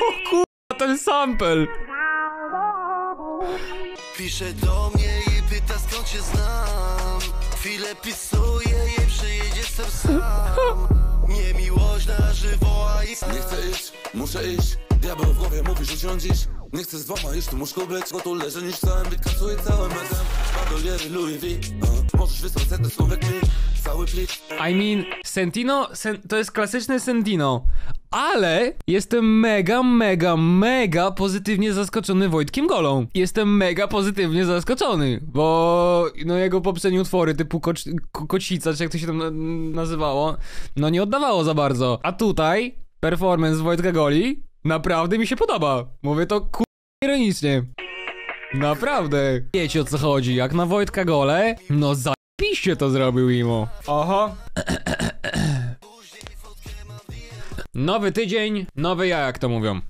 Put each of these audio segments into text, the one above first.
O kurwa, ten sample! Pisze do mnie i pyta skąd cię znam. Chwilę pisuję jej przyjedzie jestem sam. Nie miłość na żywo, a i Nie chcę iść, muszę iść. Diabeł w głowie mówi, że rządzisz Nie chcę z dwoma iść, tu muszko być Bo tu leżę niż całym. Bit, kasuję całym metem Bandoliery Louis V. Uh. Możesz wysłać setny słówek mi I mean, Sentino sen, to jest klasyczny Sentino, ale jestem mega, mega, mega pozytywnie zaskoczony Wojtkiem Golą. Jestem mega pozytywnie zaskoczony, bo no jego poprzednie utwory typu koc, ko, Kocica, czy jak to się tam na, nazywało, no nie oddawało za bardzo. A tutaj performance Wojtka Goli naprawdę mi się podoba. Mówię to ku... ironicznie. Naprawdę. Wiecie o co chodzi, jak na Wojtka Gole, no za Piście to zrobił Imo. Oho. Nowy tydzień, nowy ja, jak to mówią.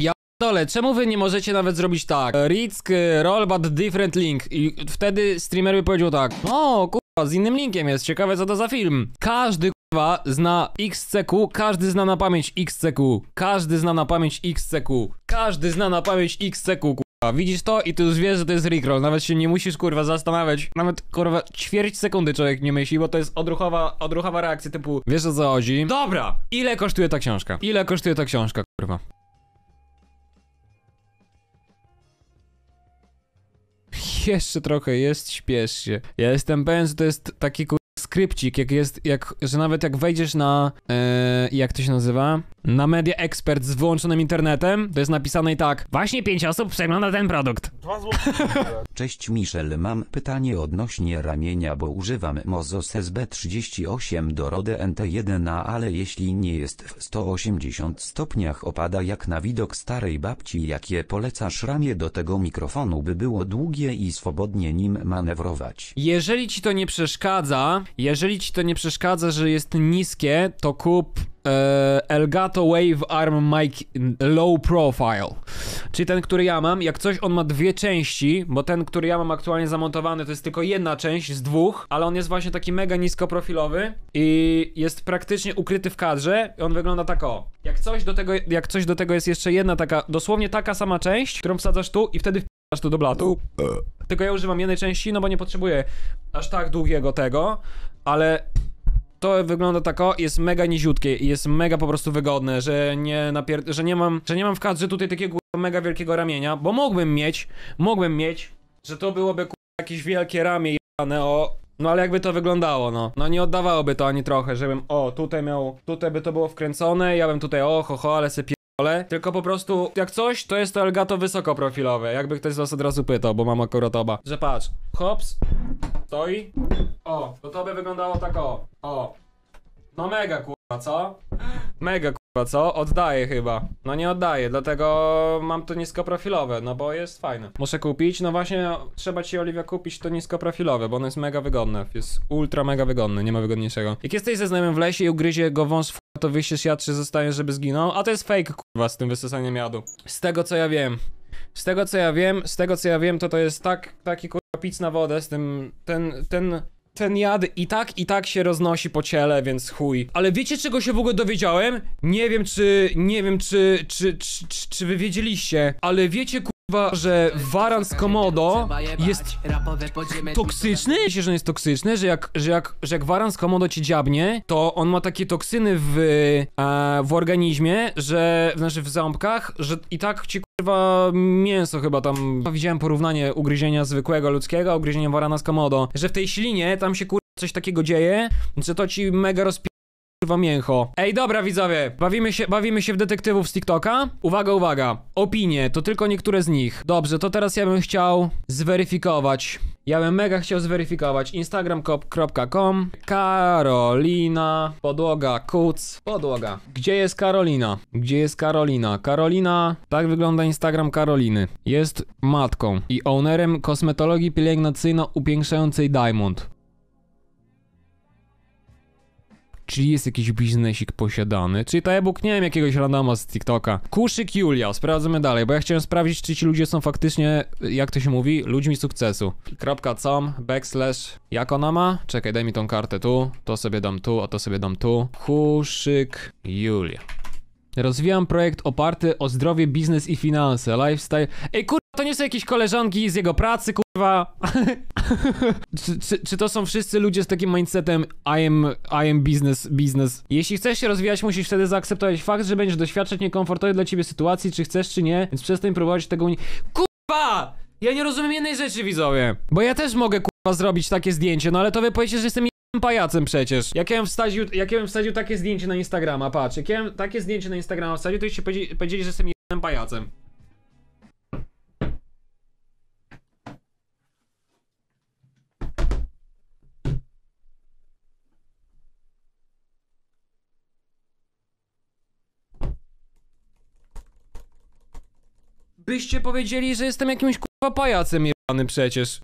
Ja dole, czemu wy nie możecie nawet zrobić tak? Rick, roll but different link. I wtedy streamer by powiedział tak. O, kurwa, z innym linkiem jest, ciekawe co to za film. Każdy kurwa zna XCQ, każdy zna na pamięć XCQ. Każdy zna na pamięć XCQ. Każdy zna na pamięć XCQ, kurwa. Widzisz to i ty już wiesz, że to jest Rickroll. Nawet się nie musisz kurwa zastanawiać. Nawet kurwa ćwierć sekundy człowiek nie myśli, bo to jest odruchowa, odruchowa reakcja typu wiesz o co chodzi. Dobra, ile kosztuje ta książka? Ile kosztuje ta książka, kurwa? Jeszcze trochę jest, śpiesz się. Ja jestem pewien, że to jest taki skrypcik, jak jest, jak, że nawet jak wejdziesz na, e, jak to się nazywa? Na Media Expert z wyłączonym internetem, to jest napisane i tak, właśnie pięć osób przegląda ten produkt. Cześć Michel, mam pytanie odnośnie ramienia, bo używam Mozos SB38 do Rode NT1, ale jeśli nie jest w 180 stopniach opada jak na widok starej babci, jakie polecasz ramię do tego mikrofonu, by było długie i swobodnie nim manewrować. Jeżeli ci to nie przeszkadza, jeżeli ci to nie przeszkadza, że jest niskie, to kup Elgato Wave Arm Mic Low Profile. Czyli ten, który ja mam, jak coś on ma dwie części, bo ten, który ja mam aktualnie zamontowany, to jest tylko jedna część z dwóch, ale on jest właśnie taki mega niskoprofilowy i jest praktycznie ukryty w kadrze i on wygląda tak o. Jak coś do tego, jak coś do tego jest jeszcze jedna taka, dosłownie taka sama część, którą wsadzasz tu i wtedy wpadasz tu do blatu. Tylko ja używam jednej części, no bo nie potrzebuję aż tak długiego tego, ale to wygląda tak o, jest mega niziutkie i jest mega po prostu wygodne, że nie napier... że nie mam, że nie mam w kadrze tutaj takiego mega wielkiego ramienia, bo mógłbym mieć, mógłbym mieć, że to byłoby jakieś wielkie ramię jane o, no ale jakby to wyglądało, no. No nie oddawałoby to ani trochę, żebym, o, tutaj miał, tutaj by to było wkręcone, ja bym tutaj, o, ho, ho, ale se pierdolę. Tylko po prostu, jak coś, to jest to Elgato wysokoprofilowe, jakby ktoś z was od razu pytał, bo mam akurat oba. Że patrz, hops, stoi, o, to to by wyglądało tak o, o. No mega kurwa, co? Mega kurwa, co? Oddaję chyba. No nie oddaję, dlatego mam to niskoprofilowe, no bo jest fajne. Muszę kupić, no właśnie trzeba ci Oliwia kupić to niskoprofilowe, bo ono jest mega wygodne. Jest ultra mega wygodne, nie ma wygodniejszego. Jak jesteś ze znajomym w lesie i ugryzie go wąż w to wyjściesz jad, czy żeby zginął? A to jest fake kurwa z tym wysysaniem jadu. Z tego co ja wiem. Z tego co ja wiem, z tego co ja wiem, to to jest tak, taki kurwa pic na wodę z tym, ten, ten, ten jad i tak, i tak się roznosi po ciele, więc chuj. Ale wiecie czego się w ogóle dowiedziałem? Nie wiem czy, nie wiem czy, czy, czy, czy, czy wy wiedzieliście, ale wiecie kurwa, że waran z Komodo jest toksyczny? Wiecie, że on jest toksyczny, że jak, że jak, że jak waran z Komodo ci dziabnie, to on ma takie toksyny w, e, w organizmie, że, znaczy w ząbkach, że i tak ci kurwa mięso chyba tam, widziałem porównanie ugryzienia zwykłego ludzkiego, a ugryzienia warana z Komodo, że w tej ślinie tam się kurwa coś takiego dzieje, że to ci mega rozpi... Kurwa mięcho. Ej, dobra widzowie, bawimy się, bawimy się w detektywów z TikToka? Uwaga, uwaga. Opinie, to tylko niektóre z nich. Dobrze, to teraz ja bym chciał zweryfikować. Ja bym mega chciał zweryfikować instagram.com Karolina Podłoga Kuc Podłoga Gdzie jest Karolina? Gdzie jest Karolina? Karolina, tak wygląda Instagram Karoliny Jest matką i ownerem kosmetologii pielęgnacyjno-upiększającej Diamond Czyli jest jakiś biznesik posiadany. Czyli to e-book, nie wiem, jakiegoś randoma z TikToka. Kuszyk Julia, sprawdzamy dalej, bo ja chciałem sprawdzić, czy ci ludzie są faktycznie, jak to się mówi, ludźmi sukcesu. Kropka com, backslash, jak ona ma? Czekaj, daj mi tą kartę tu, to sobie dam tu, a to sobie dam tu. Kuszyk Julia. Rozwijam projekt oparty o zdrowie, biznes i finanse, lifestyle. Ej, kurwa, to nie są jakieś koleżanki z jego pracy, kurwa. czy, czy, czy to są wszyscy ludzie z takim mindsetem I am, I am business, business? Jeśli chcesz się rozwijać, musisz wtedy zaakceptować fakt, że będziesz doświadczać niekomfortowej dla ciebie sytuacji, czy chcesz, czy nie, więc przestań próbować tego. Kurwa! Ja nie rozumiem jednej rzeczy, widzowie. Bo ja też mogę, kurwa, zrobić takie zdjęcie, no ale to wy powiecie, że jestem pajacem przecież. Jak ja bym wstawił, jak ja bym wstawił takie zdjęcie na Instagrama, patrz, jak ja bym takie zdjęcie na Instagrama wstawił, to byście powiedzieli, powiedzieli że jestem jednym pajacem. Byście powiedzieli, że jestem jakimś kurwa pajacem jebany przecież.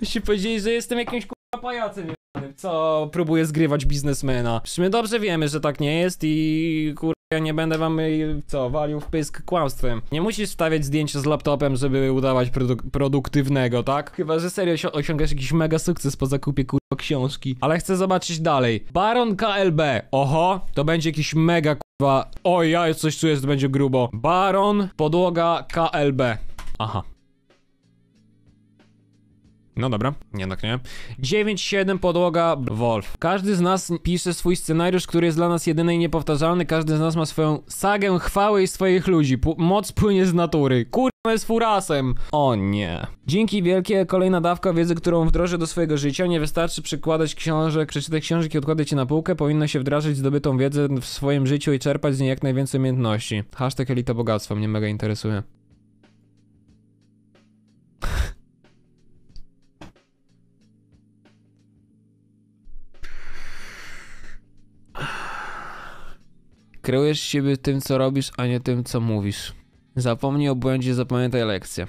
Byście powiedzieli, że jestem jakimś kurwa pajacem jebanym, co próbuje zgrywać biznesmena. Przecież my dobrze wiemy, że tak nie jest i kurwa ja nie będę wam co, walił w pysk kłamstwem. Nie musisz stawiać zdjęcia z laptopem, żeby udawać produk produktywnego, tak? Chyba, że serio osią- osiągasz jakiś mega sukces po zakupie kurwa książki. Ale chcę zobaczyć dalej. Baron KLB. Oho, to będzie jakiś mega kurwa. Oj, ja coś czuję, że to będzie grubo. Baron, podłoga KLB. Aha. No dobra, jednak nie. 9-7 podłoga Wolf. Każdy z nas pisze swój scenariusz, który jest dla nas jedyny i niepowtarzalny. Każdy z nas ma swoją sagę chwały i swoich ludzi. Pu- moc płynie z natury. Kurwa jest furasem. O nie. Dzięki wielkie, kolejna dawka wiedzy, którą wdrożę do swojego życia. Nie wystarczy przykładać książek, przeczytać książek i odkładać je na półkę. Powinno się wdrażać zdobytą wiedzę w swoim życiu i czerpać z niej jak najwięcej umiejętności. Hashtag elita bogactwa mnie mega interesuje. Kreujesz siebie tym, co robisz, a nie tym, co mówisz. Zapomnij o błędzie, zapamiętaj lekcję.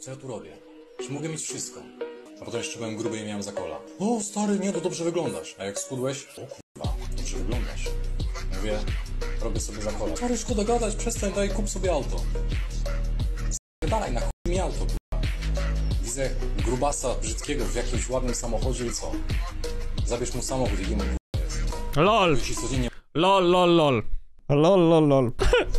Co ja tu robię? Czy mogę mieć wszystko? A potem jeszcze byłem gruby i miałem zakola. O, stary, nie, to dobrze wyglądasz. A jak schudłeś? O kurwa, dobrze wyglądasz. Mówię, robię sobie zakola. Stary, szkoda gadać, przestań, daj, kup sobie auto. Dalej, na chuj mi auto, kurwa. Widzę grubasa brzydkiego w jakimś ładnym samochodzie i co? Zabierz mu samochód i mu kurwa jest. LOL! Jeśli codziennie LOL, lol, lol. LOL, lol, lol.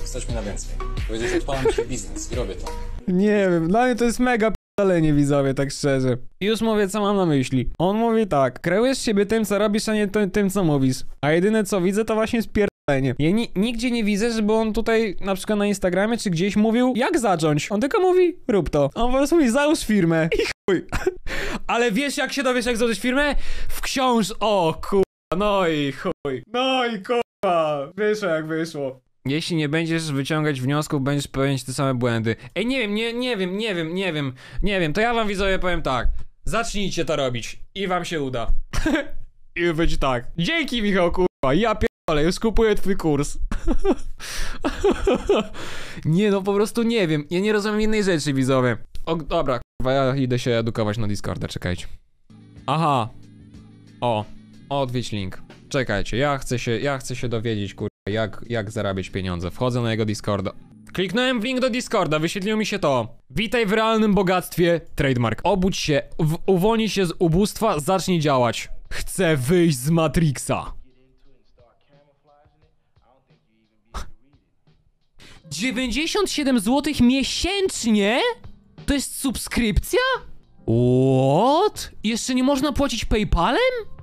stać mi na więcej. Powiedzieć, że odpalam się biznes i robię to. Nie wiem, dla mnie to jest mega p***lenie widzowie, tak szczerze. Już mówię, co mam na myśli. On mówi tak, kreujesz siebie tym, co robisz, a nie ty- tym, co mówisz. A jedyne, co widzę, to właśnie spierdolenie. Ja ni nigdzie nie widzę, żeby on tutaj, na przykład na Instagramie, czy gdzieś mówił, jak zacząć. On tylko mówi, rób to. On po prostu mówi, załóż firmę. I chuj. Ale wiesz, jak się dowiesz, jak założyć firmę? W książ... O, kurwa, no i chuj. No i kurwa, wyszło jak wyszło. Jeśli nie będziesz wyciągać wniosków, będziesz popełniać te same błędy. Ej, nie wiem, nie, nie wiem, nie wiem, nie wiem, nie wiem, to ja wam widzowie powiem tak. Zacznijcie to robić i wam się uda. I będzie tak. Dzięki Michał, kurwa, ja pierdolę, już kupuję twój kurs. nie no, po prostu nie wiem, ja nie rozumiem jednej rzeczy, widzowie. O, dobra, kurwa, ja idę się edukować na Discorda, czekajcie. Aha. O, odwiedź link. Czekajcie, ja chcę się, ja chcę się dowiedzieć, kurwa, jak, jak zarabiać pieniądze. Wchodzę na jego Discorda. Kliknąłem w link do Discorda, wyświetliło mi się to. Witaj w realnym bogactwie, trademark. Obudź się, uwolnij się z ubóstwa, zacznij działać. Chcę wyjść z Matrixa. 97 zł miesięcznie? To jest subskrypcja? What? Jeszcze nie można płacić PayPalem?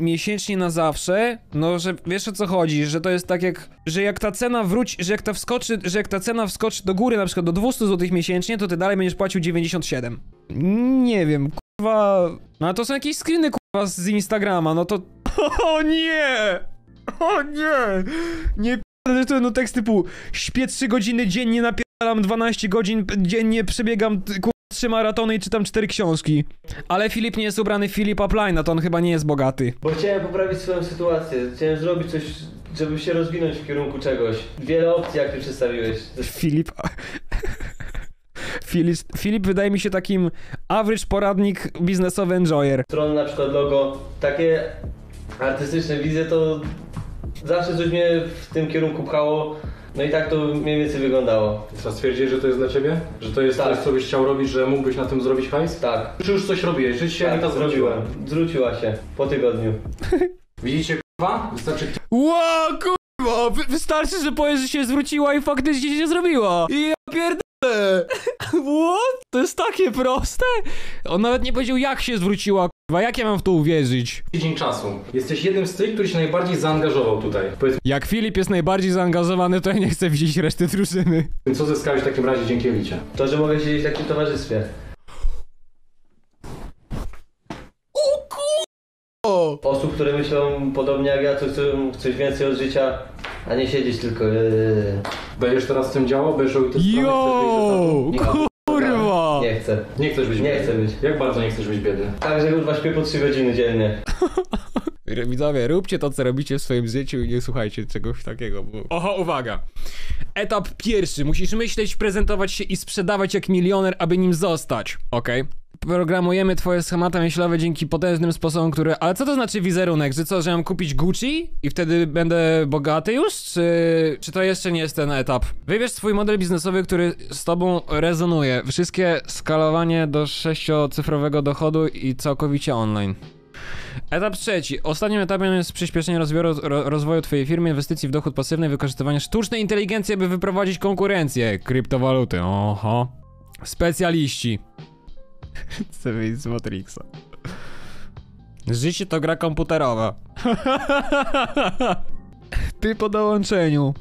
Miesięcznie na zawsze, no że wiesz o co chodzi, że to jest tak jak, że jak ta cena wróci, że jak ta wskoczy, że jak ta cena wskoczy do góry na przykład do 200 zł miesięcznie, to ty dalej będziesz płacił 97. Nie wiem, kurwa, no to są jakieś screeny kurwa z Instagrama, no to... O nie! O nie! Nie p***le, to no tekst typu śpię 3 godziny dziennie, napierdalam 12 godzin dziennie, przebiegam kurwa 3 maratony i czytam 4 książki. Ale Filip nie jest ubrany w Filipa Plina, to on chyba nie jest bogaty. Bo chciałem poprawić swoją sytuację, chciałem zrobić coś, żeby się rozwinąć w kierunku czegoś. Wiele opcji, jak ty przedstawiłeś. Filip. Filip, Filip wydaje mi się takim average poradnik biznesowy enjoyer. Strony na przykład logo, takie artystyczne wizje, to zawsze coś mnie w tym kierunku pchało. No i tak to mniej więcej wyglądało. Teraz stwierdziłeś, że to jest dla ciebie? Że to jest Tak. coś, co byś chciał robić, że mógłbyś na tym zrobić hajs? Tak, Czy już coś robiłeś? Czy ci się tak zwróciła? zrobiłem. Zwróciła się po tygodniu. Widzicie, k***wa? Wystarczy Ło, kurwa, wy, wystarczy, że powiesz, że się zwróciła i faktycznie się zrobiła. I ja pierdolę. What? To jest takie proste? On nawet nie powiedział, jak się zwróciła, kurwa, jak ja mam w to uwierzyć? tydzień czasu. Jesteś jednym z tych, który się najbardziej zaangażował tutaj. Powiedz Jak Filip jest najbardziej zaangażowany, to ja nie chcę widzieć reszty drużyny. mi, co zyskałeś w takim razie dzięki Elicie? To, że mogę siedzieć w takim towarzystwie. Osób, które myślą podobnie jak ja, co chcą coś więcej od życia, a nie siedzieć tylko. Yy, Będziesz teraz w tym działał? Będziesz robił te strony? Yo, Chcesz chcę. Nie chcesz być Nie biedny? chcę być. Jak bardzo nie chcesz być biedny? Także kurwa śpię po 3 godziny dziennie. Widzowie, róbcie to, co robicie w swoim życiu i nie słuchajcie czegoś takiego. Bo... Oho, uwaga. Etap pierwszy. Musisz myśleć, prezentować się i sprzedawać jak milioner, aby nim zostać. Okej. Programujemy twoje schematy myślowe dzięki potężnym sposobom, które... Ale co to znaczy wizerunek? Że co, że mam kupić Gucci i wtedy będę bogaty już? Czy, czy to jeszcze nie jest ten etap? Wybierz swój model biznesowy, który z tobą rezonuje. Wszystkie skalowanie do sześciocyfrowego dochodu i całkowicie online. Etap trzeci. Ostatnim etapem jest przyspieszenie rozwoju, ro, rozwoju Twojej firmy, inwestycji w dochód pasywny, wykorzystywanie sztucznej inteligencji, by wyprowadzić konkurencję. Kryptowaluty. Oho. Specjaliści. Chcę wyjść z Matrixa. Życie to gra komputerowa. Ty po dołączeniu.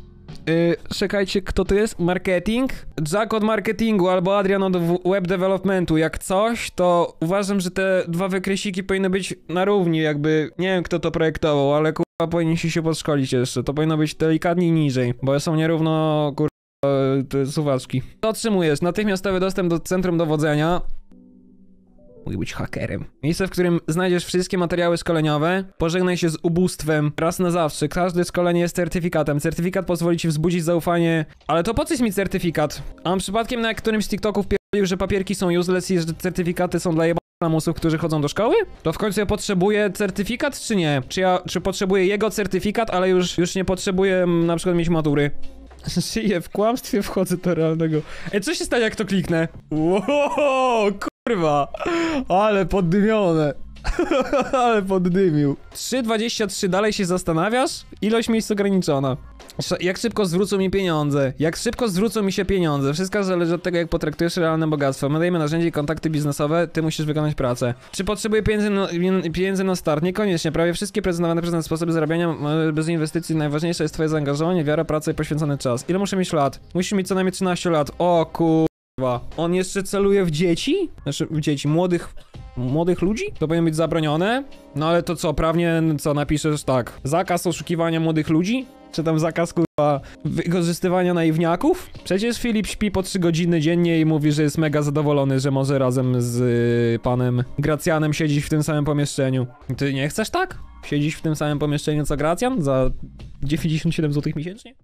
Yy, czekajcie, kto to jest? Marketing? Jack od marketingu albo Adrian od web developmentu. Jak coś, to uważam, że te dwa wykresiki powinny być na równi, jakby nie wiem kto to projektował, ale kurwa powinniście się podszkolić jeszcze. To powinno być delikatnie niżej, bo są nierówno kurwa te suwaczki. Co otrzymujesz? Natychmiastowy dostęp do centrum dowodzenia. Mógł być hakerem. Miejsce, w którym znajdziesz wszystkie materiały szkoleniowe. Pożegnaj się z ubóstwem raz na zawsze. Każde szkolenie jest certyfikatem. Certyfikat pozwoli ci wzbudzić zaufanie. Ale to po co jest mi certyfikat? A przypadkiem na którymś z TikToków pierdolił, że papierki są useless i że certyfikaty są dla jeba lamusów, którzy chodzą do szkoły? To w końcu ja potrzebuję certyfikat, czy nie? Czy ja, czy potrzebuję jego certyfikat, ale już, już nie potrzebuję mm, na przykład mieć matury? Żyję w kłamstwie, wchodzę do realnego. Ej, co się stanie, jak to kliknę? Wow, kurwa! Ale poddymione. Ale poddymił. 3,23 dalej się zastanawiasz? Ilość miejsc ograniczona. Jak szybko zwrócą mi pieniądze? Jak szybko zwrócą mi się pieniądze? Wszystko zależy od tego, jak potraktujesz realne bogactwo. My dajemy narzędzie i kontakty biznesowe, ty musisz wykonać pracę. Czy potrzebuję pieniędzy na, pieniędzy na start? Niekoniecznie. Prawie wszystkie prezentowane przez nas sposoby zarabiania e, bez inwestycji najważniejsze jest twoje zaangażowanie, wiara, praca i poświęcony czas. Ile muszę mieć lat? Musisz mieć co najmniej 13 lat. O On jeszcze celuje w dzieci? Znaczy w dzieci, młodych młodych ludzi? To powinno być zabronione. No ale to co, prawnie co napiszesz tak? Zakaz oszukiwania młodych ludzi? Czy tam zakaz kurwa wykorzystywania naiwniaków? Przecież Filip śpi po 3 godziny dziennie i mówi, że jest mega zadowolony, że może razem z y, panem Gracjanem siedzieć w tym samym pomieszczeniu. Ty nie chcesz tak? Siedzieć w tym samym pomieszczeniu co Gracjan za 97 zł miesięcznie?